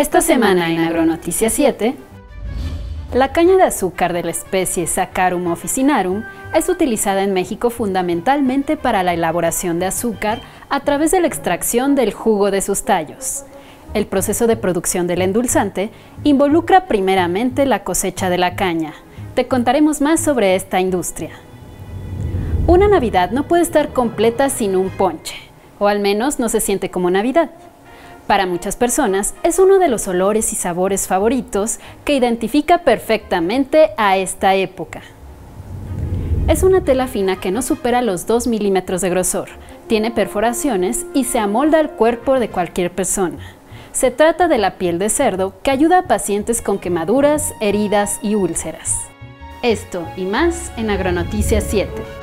Esta semana en Agronoticia 7, la caña de azúcar de la especie Saccharum officinarum es utilizada en México fundamentalmente para la elaboración de azúcar a través de la extracción del jugo de sus tallos. El proceso de producción del endulzante involucra primeramente la cosecha de la caña. Te contaremos más sobre esta industria. Una Navidad no puede estar completa sin un ponche, o al menos no se siente como Navidad. Para muchas personas es uno de los olores y sabores favoritos que identifica perfectamente a esta época. Es una tela fina que no supera los 2 milímetros de grosor, tiene perforaciones y se amolda al cuerpo de cualquier persona. Se trata de la piel de cerdo que ayuda a pacientes con quemaduras, heridas y úlceras. Esto y más en Agronoticias 7.